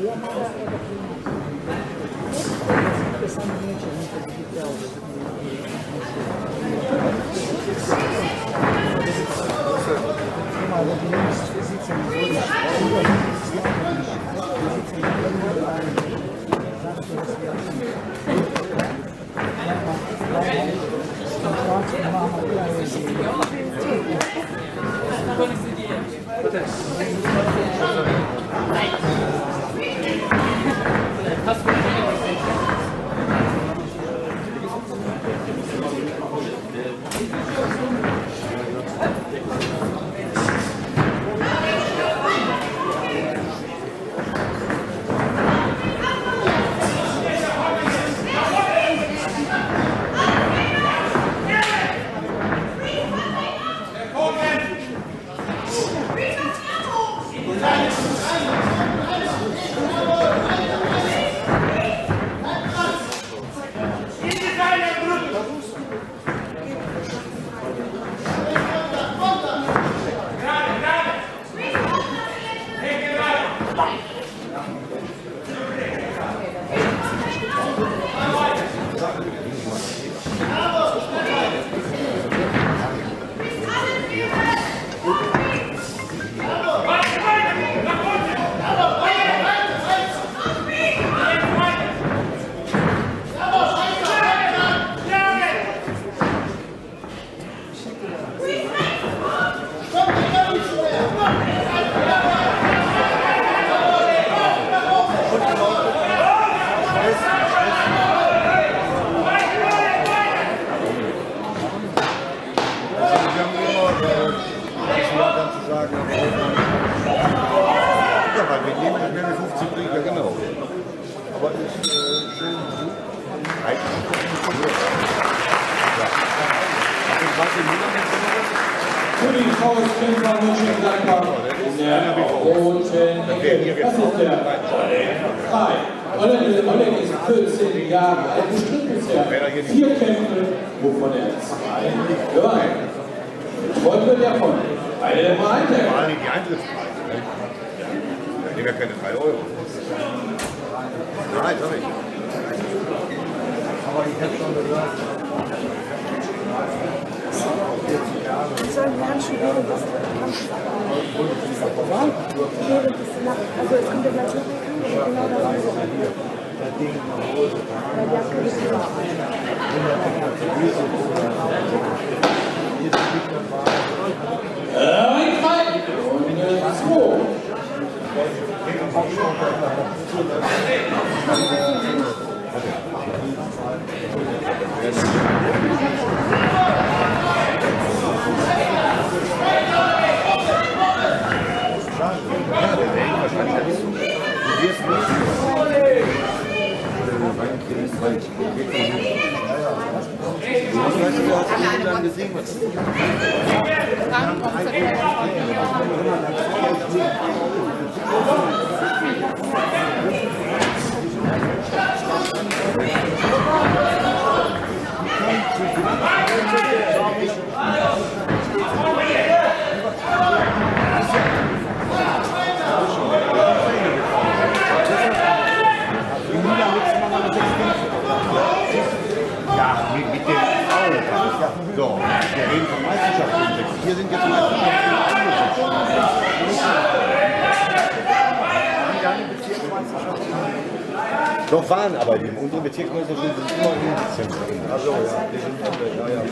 はい。Für die VfB Mönchengladbach in der roten Ecke. Das ist der Frei. Oleg, ist 14 Jahre alt, bestritt bisher vier Kämpfe, wovon er zwei gewonnen Betreut wird er von einer der Vor Vereine. allem die Eintrittspreise. Ne? Da nehmen ja keine 3 Euro. Nein, sag ich. Aber ich hätte schon gesagt, Die sollen Handschuhe während des Kampfes. Während des Nacht. Also es kommt ja gleich noch ein Kampf. Genau da sind sie. das Ding nach Hause, Weil die haben keine Schuhe. wenn der So, wir reden von Meisterschaften. Hier sind jetzt Meisterschaften. Doch waren aber die unsere Bezirksmeisterschaften sind immer im Dezember. Also ja, die sind ja, ja.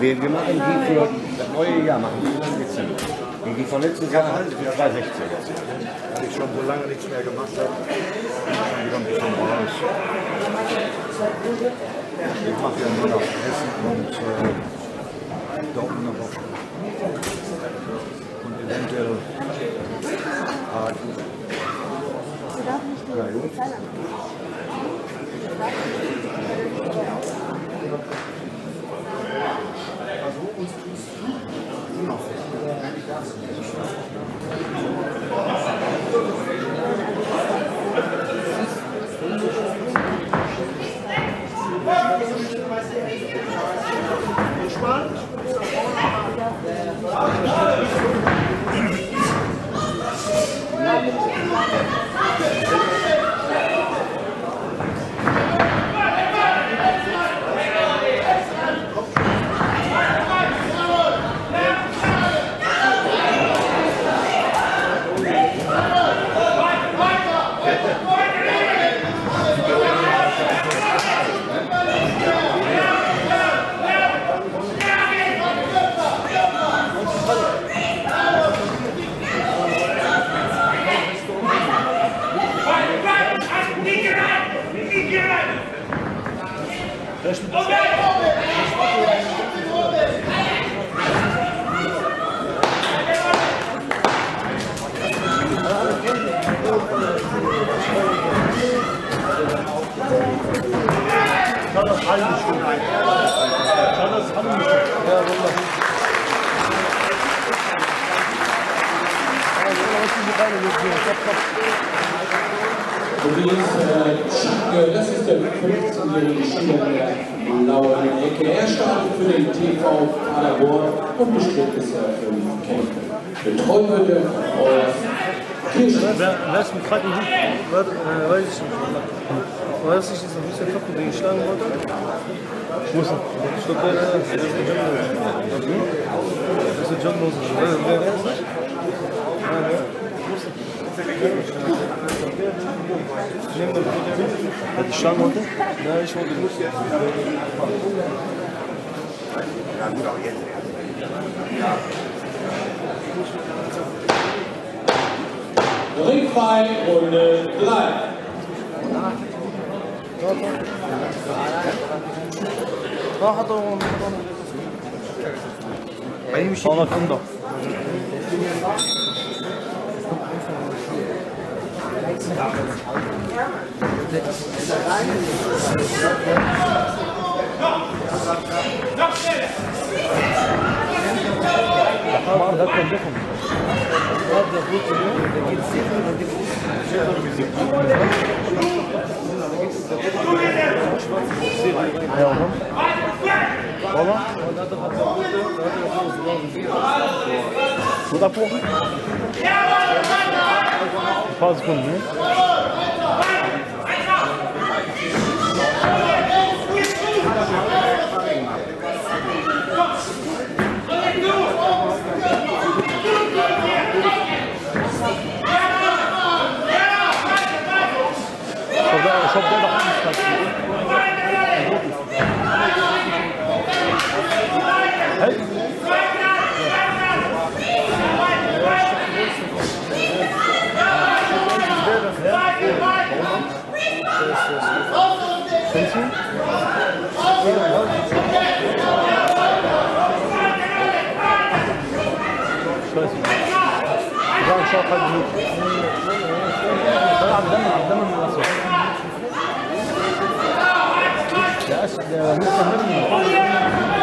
Wir, wir machen die für das neue Jahr, machen die im Dezember. Und die von letztes Jahr halt für 2016 jetzt. Weil ich schon so lange nichts mehr gemacht habe, wieder ein bisschen raus. Ich mache ja nur noch Essen und äh, Daumen eine Woche. Und eventuell Party. Sie darf nicht die Polizei Yeah. Louise äh, das ist der 15-jährige Schüler der blauen Ecke. Er startet für den TV Paderborn und besteht bisher fünf Kämpfe. Betreut wird er aus Kirchen. Zweiten Sieg? Warte, äh, weiß ich nicht. War das nicht dieser Mr. Toppen, den ich schlagen wollte? Wo ist er? Ich glaube, der ist John Moses. Das ist. Wer, wer, wer ist das? Hadi şu an orada. Ne iş oldu? Ring 5 Runde 3. Daha da onu. Benim işim. Anlatın da. É não, não. Kolla. Hvor er på? Pass på den. لا أسد ممكن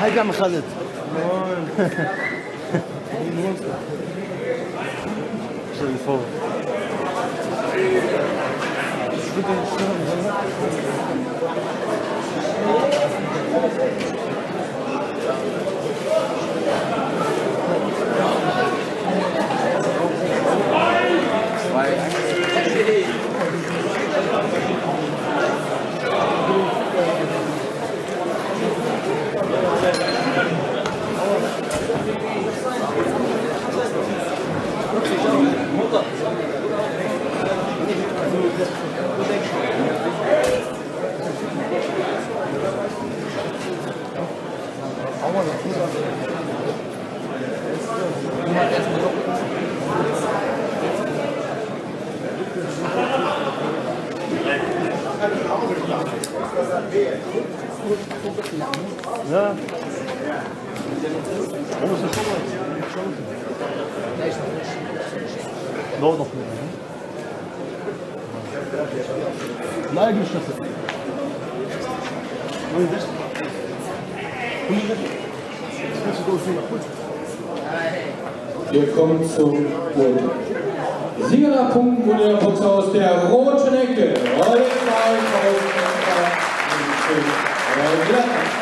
هرجع من خالد الفوق Ja. Onder zijn zonne. Nog nee, is dat. het? je Wir kommen zum Sieger nach Punkten wurde der Boxer aus der roten Ecke. Oliver Faust, Glatten.